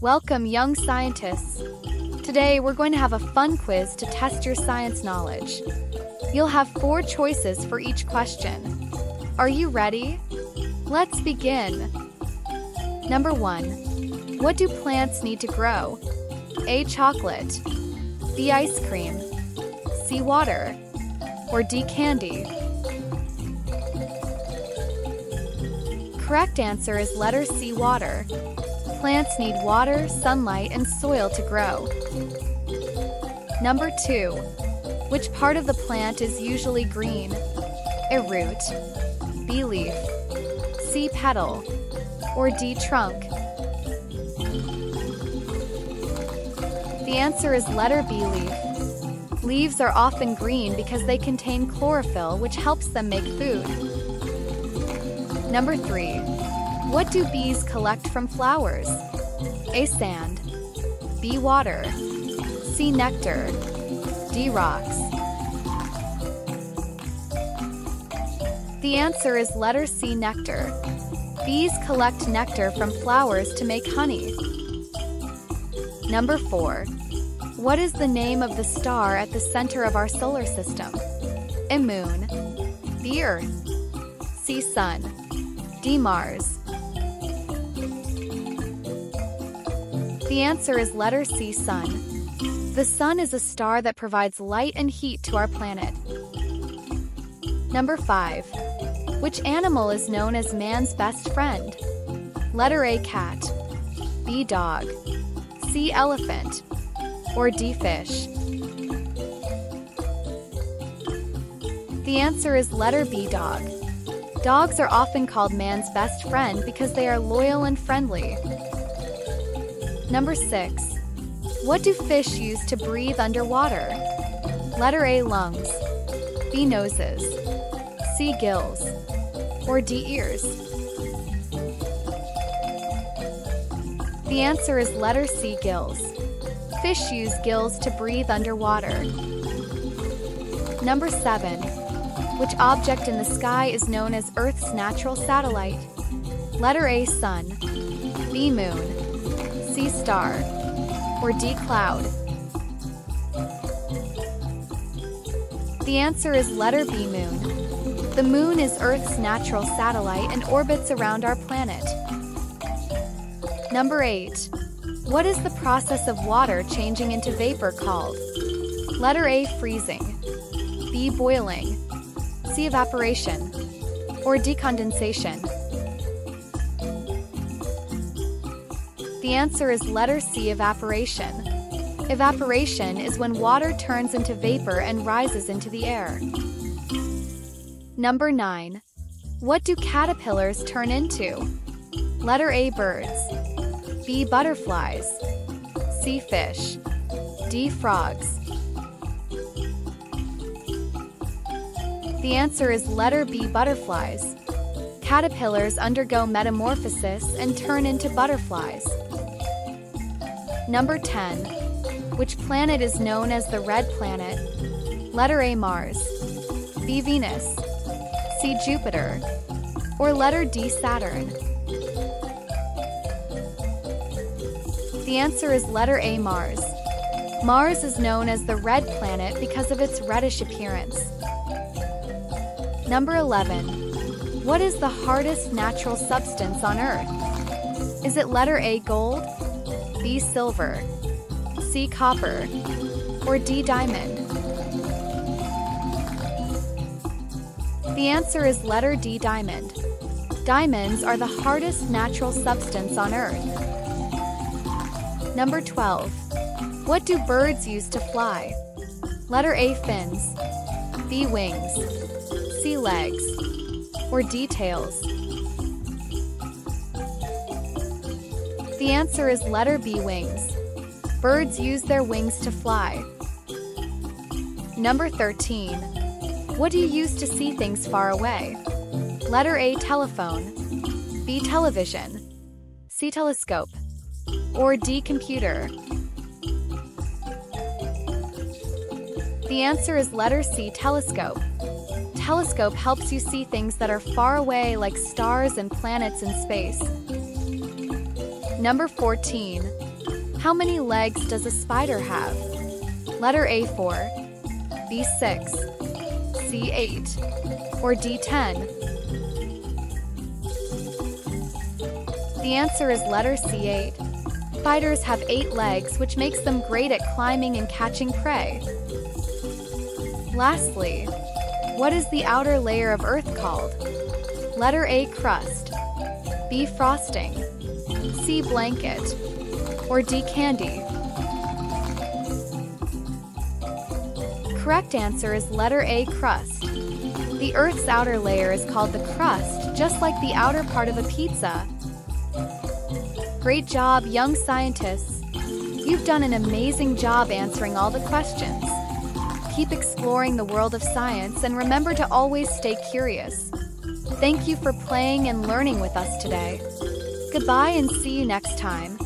Welcome, young scientists. Today, we're going to have a fun quiz to test your science knowledge. You'll have four choices for each question. Are you ready? Let's begin. Number one What do plants need to grow? A. Chocolate, B. Ice cream, C. Water, or D. Candy? Correct answer is letter C. Water. Plants need water, sunlight, and soil to grow. Number 2. Which part of the plant is usually green? A root, B leaf, C petal, or D trunk? The answer is letter B leaf. Leaves are often green because they contain chlorophyll, which helps them make food. Number 3. What do bees collect from flowers? A. Sand. B. Water. C. Nectar. D. Rocks. The answer is letter C. Nectar. Bees collect nectar from flowers to make honey. Number 4. What is the name of the star at the center of our solar system? A. Moon. B. Earth. C. Sun. D. Mars. The answer is letter C, Sun. The Sun is a star that provides light and heat to our planet. Number 5. Which animal is known as man's best friend? Letter A, cat. B, dog. C, elephant. Or D, fish. The answer is letter B, dog. Dogs are often called man's best friend because they are loyal and friendly. Number 6. What do fish use to breathe underwater? Letter A lungs, B noses, C gills, or D ears? The answer is letter C gills. Fish use gills to breathe underwater. Number 7. Which object in the sky is known as Earth's natural satellite? Letter A Sun, B Moon, C star, or D cloud? The answer is letter B moon. The moon is Earth's natural satellite and orbits around our planet. Number 8. What is the process of water changing into vapor called? Letter A freezing, B boiling, C evaporation, or D condensation? The answer is letter C, evaporation. Evaporation is when water turns into vapor and rises into the air. Number 9. What do caterpillars turn into? Letter A, birds. B, butterflies. C, fish. D, frogs. The answer is letter B, butterflies. Caterpillars undergo metamorphosis and turn into butterflies. Number 10. Which planet is known as the red planet? Letter A Mars, B Venus, C Jupiter, or letter D Saturn? The answer is letter A Mars. Mars is known as the red planet because of its reddish appearance. Number 11. What is the hardest natural substance on Earth? Is it letter A gold, B. Silver, C. Copper, or D. Diamond? The answer is letter D. Diamond. Diamonds are the hardest natural substance on Earth. Number 12. What do birds use to fly? Letter A. Fins, B. Wings, C. Legs, or D. Tails? The answer is letter B wings. Birds use their wings to fly. Number 13. What do you use to see things far away? Letter A telephone, B television, C telescope, or D computer. The answer is letter C telescope. Telescope helps you see things that are far away like stars and planets in space. Number 14. How many legs does a spider have? Letter A4, B6, C8, or D10? The answer is letter C8. Spiders have eight legs, which makes them great at climbing and catching prey. Lastly, what is the outer layer of Earth called? Letter A crust, B frosting, C blanket, or D candy? Correct answer is letter A crust. The Earth's outer layer is called the crust, just like the outer part of a pizza. Great job, young scientists. You've done an amazing job answering all the questions. Keep exploring the world of science and remember to always stay curious. Thank you for playing and learning with us today. Goodbye and see you next time.